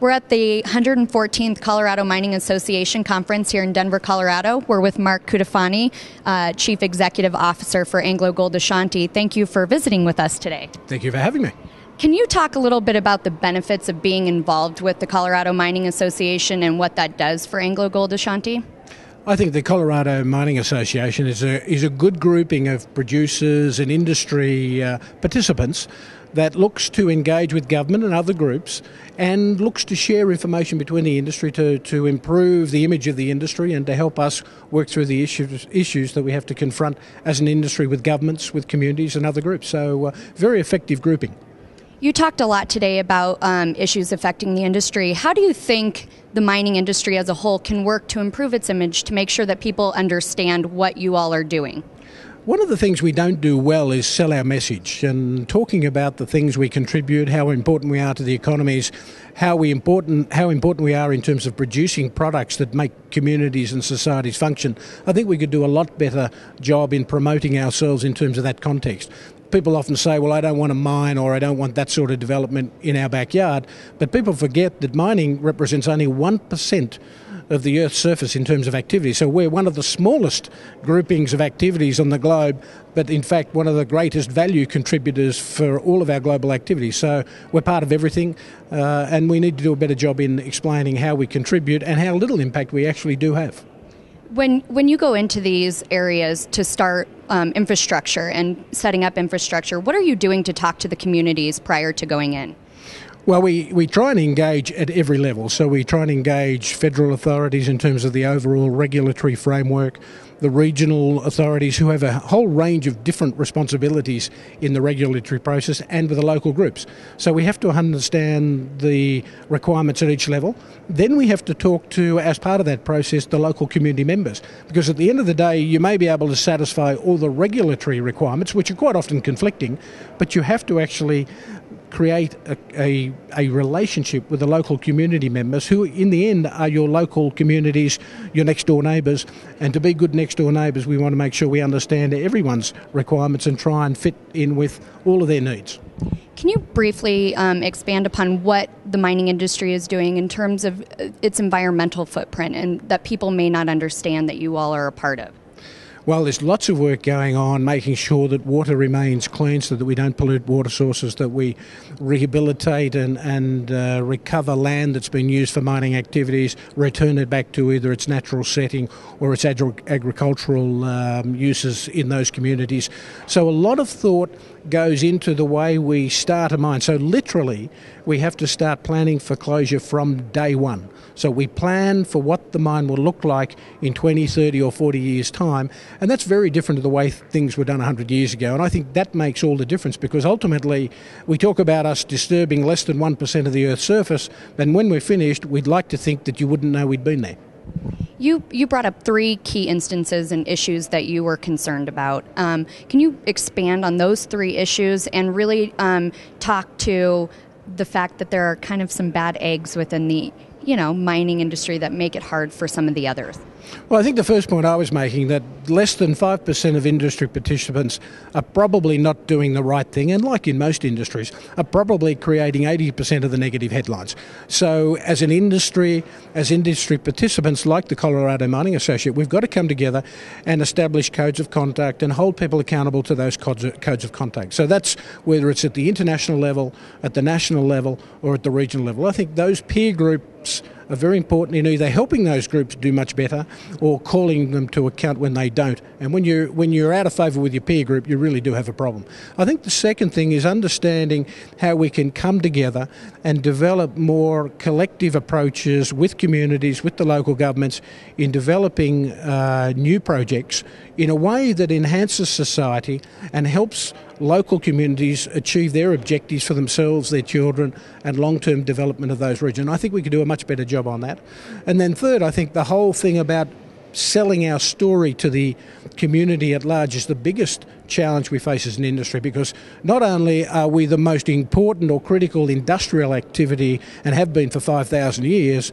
We're at the 114th Colorado Mining Association conference here in Denver, Colorado. We're with Mark Cutifani, uh, Chief Executive Officer for Anglo Gold Ashanti. Thank you for visiting with us today. Thank you for having me. Can you talk a little bit about the benefits of being involved with the Colorado Mining Association and what that does for Anglo Gold Ashanti? I think the Colorado Mining Association is a is a good grouping of producers and industry uh, participants that looks to engage with government and other groups and looks to share information between the industry to, to improve the image of the industry and to help us work through the issues issues that we have to confront as an industry with governments, with communities and other groups. So uh, very effective grouping. You talked a lot today about um, issues affecting the industry. How do you think the mining industry as a whole can work to improve its image to make sure that people understand what you all are doing? One of the things we don't do well is sell our message and talking about the things we contribute, how important we are to the economies, how we important how important we are in terms of producing products that make communities and societies function. I think we could do a lot better job in promoting ourselves in terms of that context people often say, well, I don't want to mine or I don't want that sort of development in our backyard. But people forget that mining represents only 1% of the Earth's surface in terms of activity. So we're one of the smallest groupings of activities on the globe, but in fact, one of the greatest value contributors for all of our global activities. So we're part of everything, uh, and we need to do a better job in explaining how we contribute and how little impact we actually do have. When when you go into these areas to start um, infrastructure and setting up infrastructure, what are you doing to talk to the communities prior to going in? Well, we, we try and engage at every level. So we try and engage federal authorities in terms of the overall regulatory framework, the regional authorities who have a whole range of different responsibilities in the regulatory process, and with the local groups. So we have to understand the requirements at each level. Then we have to talk to, as part of that process, the local community members. Because at the end of the day, you may be able to satisfy all the regulatory requirements, which are quite often conflicting, but you have to actually create a, a, a, relationship with the local community members who, in the end, are your local communities, your next door neighbours. And to be good next door neighbours, we want to make sure we understand everyone's requirements and try and fit in with all of their needs. Can you briefly um, expand upon what the mining industry is doing in terms of uh, its environmental footprint and that people may not understand that you all are a part of? Well, there's lots of work going on making sure that water remains clean so that we don't pollute water sources, that we rehabilitate and, and uh, recover land that's been used for mining activities, return it back to either its natural setting or its agri- agricultural um, uses in those communities. So, a lot of thought goes into the way we start a mine. So, literally, we have to start planning for closure from day one. So, we plan for what the mine will look like in 20, 30, or 40 years' time, and that's very different to the way things were done 100 years ago. And I think that makes all the difference because ultimately, we talk about us disturbing less than 1% of the Earth's surface, and when we're finished, we'd like to think that you wouldn't know we'd been there. You you brought up three key instances and issues that you were concerned about. Um, can you expand on those three issues and really um, talk to the fact that there are kind of some bad eggs within the you know mining industry that make it hard for some of the others? Well, I think the first point I was making that less than 5% of industry participants are probably not doing the right thing, and like in most industries, are probably creating 80% of the negative headlines. So, as an industry, as industry participants like the Colorado Mining Association, we've got to come together and establish codes of conduct and hold people accountable to those codes of conduct. So, that's whether it's at the international level, at the national level, or at the regional level. I think those peer groups are very important in either helping those groups do much better or calling them to account when they don't. And when you're when you're out of favour with your peer group, you really do have a problem. I think the second thing is understanding how we can come together and develop more collective approaches with communities, with the local governments, in developing uh, new projects in a way that enhances society and helps local communities achieve their objectives for themselves, their children, and long term development of those regions. I think we could do a much better job on that. And then, third, I think the whole thing about selling our story to the community at large is the biggest challenge we face as an industry because not only are we the most important or critical industrial activity and have been for 5,000 years,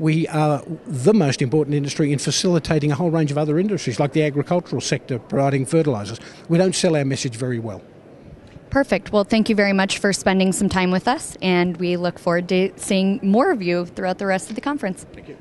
we are the most important industry in facilitating a whole range of other industries, like the agricultural sector providing fertilisers. We don't sell our message very well. Perfect. Well, thank you very much for spending some time with us, and we look forward to seeing more of you throughout the rest of the conference. Thank you.